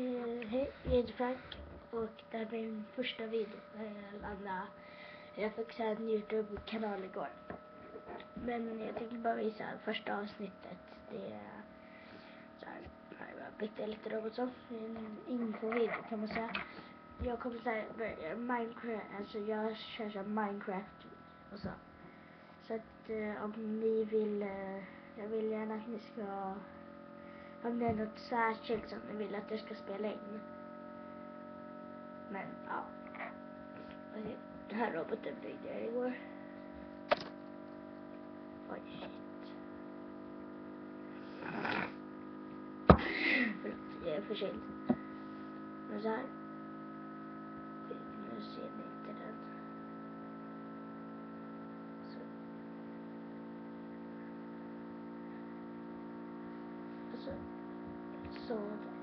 Eh, hej, jag heter Frank och det här är min första video. Eh, Anna. Jag fick så en Youtube-kanal igår. Men jag tänkte bara visa första avsnittet. Det är så här, här jag bytte lite robot så. En info-video kan man säga. Jag kommer så här börja Minecraft, alltså jag kör så här Minecraft och så. Så att eh, om ni vill, eh, jag vill gärna att ni ska om det är något särskilt som ni vill att jag ska spela in. Men ja. Den här roboten byggde jag igår. Oj shit. Förlåt, jag är förkyld. Men så här. Oj, Nu ser ni inte den. Så. Och så. Så där.